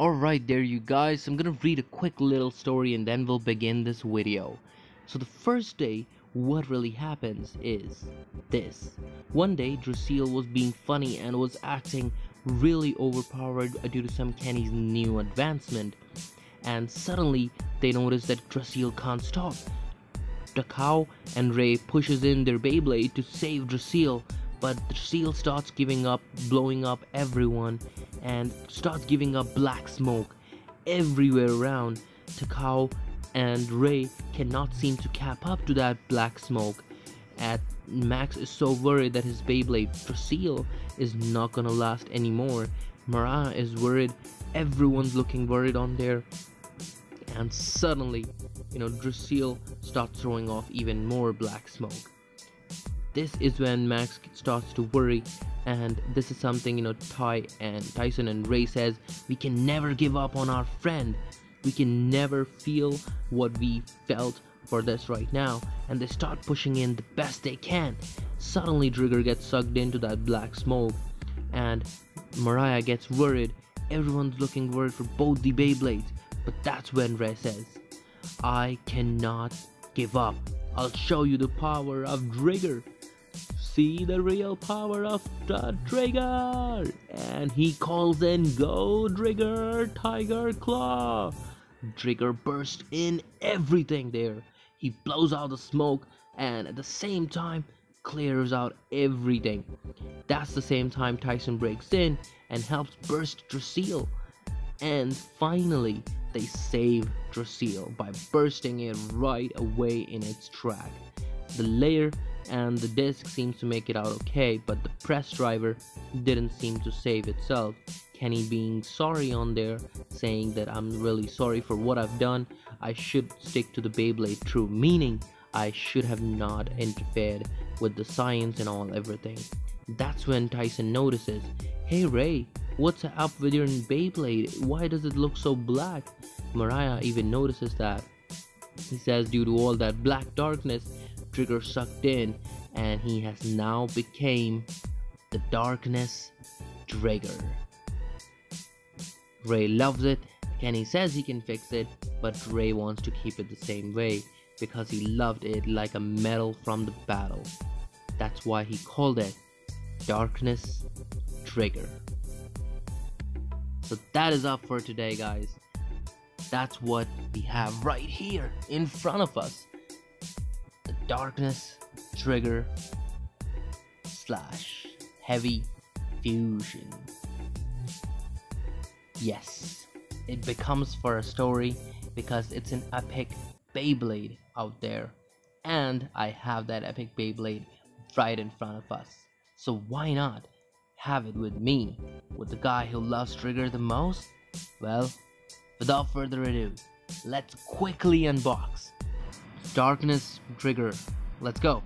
Alright there you guys, I'm gonna read a quick little story and then we'll begin this video. So the first day, what really happens is this. One day, Draciel was being funny and was acting really overpowered due to some Kenny's new advancement. And suddenly, they notice that Draciel can't stop. Takao and Ray pushes in their Beyblade to save Draciel but the seal starts giving up, blowing up everyone, and starts giving up black smoke everywhere around. Takao and Ray cannot seem to cap up to that black smoke. And Max is so worried that his Beyblade Draciel is not gonna last anymore. Mariah is worried, everyone's looking worried on there. And suddenly, you know, Drusille starts throwing off even more black smoke this is when Max starts to worry and this is something you know Ty and Tyson and Ray says we can never give up on our friend. We can never feel what we felt for this right now. And they start pushing in the best they can. Suddenly Driger gets sucked into that black smoke and Mariah gets worried. Everyone's looking worried for both the Beyblades. But that's when Ray says I cannot give up. I'll show you the power of Driger see the real power of the driger and he calls in go tiger claw. Driger bursts in everything there. He blows out the smoke and at the same time clears out everything. That's the same time tyson breaks in and helps burst Draciel and finally they save Draciel by bursting it right away in its track. The layer and the disc seems to make it out okay, but the press driver didn't seem to save itself. Kenny being sorry on there, saying that I'm really sorry for what I've done, I should stick to the Beyblade true, meaning I should have not interfered with the science and all everything. That's when Tyson notices, hey Ray, what's up with your Beyblade? Why does it look so black? Mariah even notices that. He says due to all that black darkness, Driger sucked in and he has now became the Darkness Driger. Ray loves it, Kenny says he can fix it, but Ray wants to keep it the same way because he loved it like a medal from the battle. That's why he called it Darkness Driger. So that is up for today guys. That's what we have right here in front of us darkness driger slash heavy fusion. Yes, it becomes for a story because it's an epic Beyblade out there and I have that epic Beyblade right in front of us. So why not have it with me, with the guy who loves Driger the most? Well, without further ado, let's quickly unbox Darkness Driger. Let's go.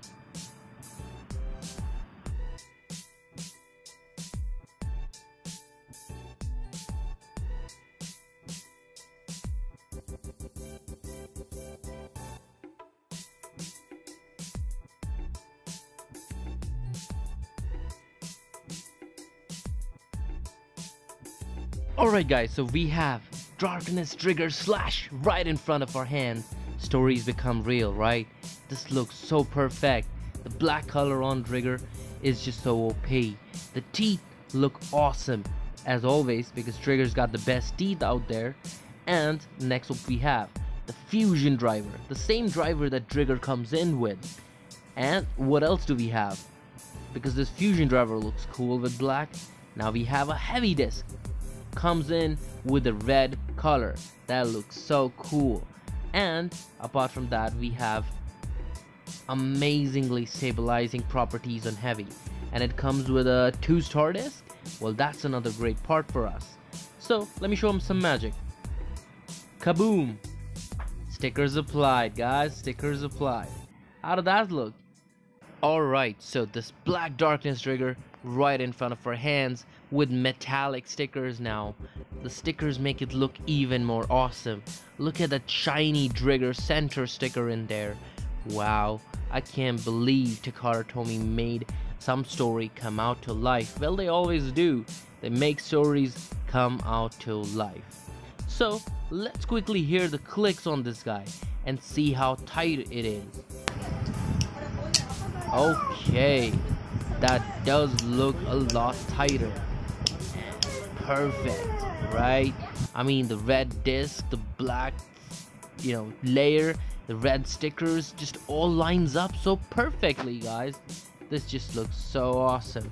Alright guys, so we have Darkness Driger Slash right in front of our hands stories become real, right? This looks so perfect. The black color on Driger is just so OP. The teeth look awesome, as always, because Driger's got the best teeth out there. And next up we have the Fusion driver, the same driver that Driger comes in with. And what else do we have? Because this Fusion driver looks cool with black, now we have a heavy disc. Comes in with a red color. That looks so cool. And apart from that we have amazingly stabilizing properties on heavy. And it comes with a two star disc. Well that's another great part for us. So let me show them some magic. Kaboom! Stickers applied guys. Stickers applied. How did that look alright so this black darkness driger right in front of our hands with metallic stickers now. The stickers make it look even more awesome. Look at that shiny Driger center sticker in there. Wow, I can't believe Takara Tomy made some story come out to life. Well, they always do. They make stories come out to life. So let's quickly hear the clicks on this guy and see how tight it is. Okay, that does look a lot tighter. Perfect, right? I mean the red disc, the black, you know, layer, the red stickers, just all lines up so perfectly, guys. This just looks so awesome.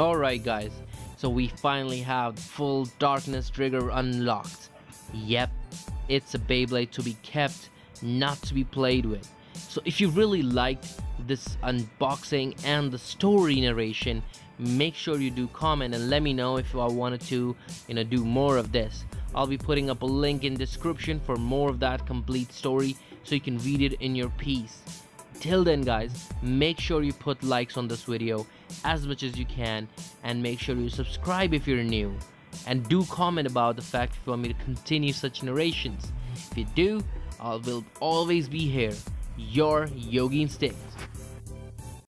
Alright guys, so we finally have full darkness driger unlocked. Yep, it's a Beyblade to be kept, not to be played with. So if you really liked this unboxing and the story narration, make sure you do comment and let me know if I wanted to, you know, do more of this. I'll be putting up a link in description for more of that complete story so you can read it in your peace. Till then guys, make sure you put likes on this video as much as you can and make sure you subscribe if you're new. And do comment about the fact if you want me to continue such narrations. If you do, I will always be here, your yogi instincts.